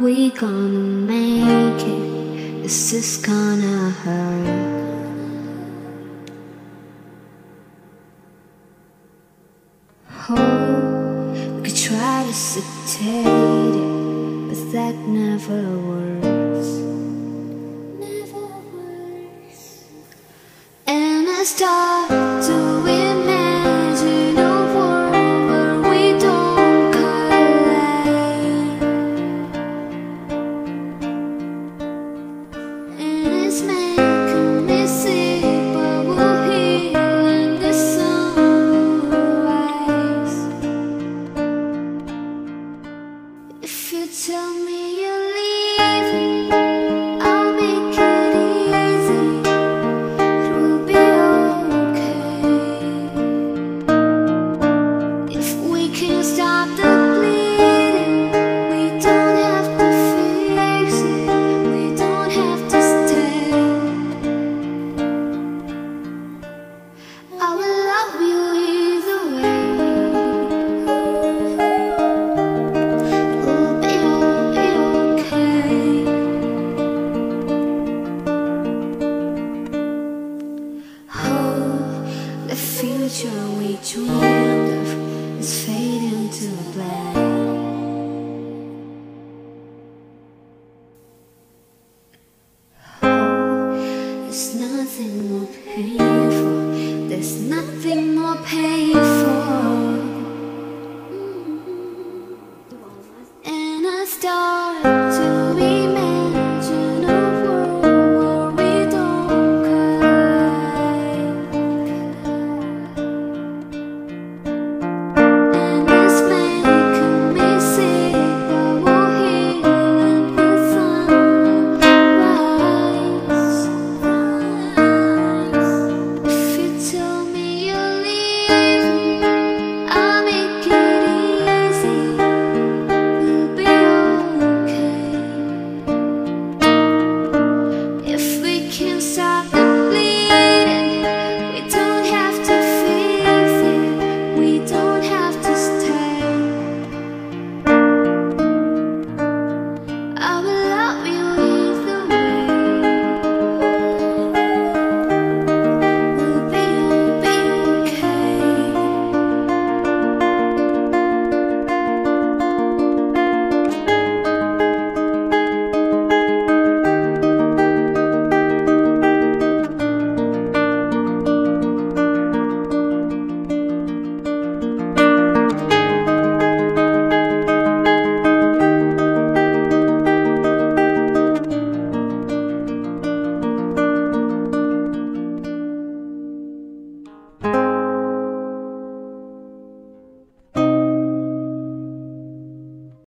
We gonna make it? Is this gonna hurt? Oh, we could try to sedate it, but that never works. Never works. And I start 想。The future we dreamed of is fading to black. Oh, there's nothing more painful. There's nothing more painful. And I start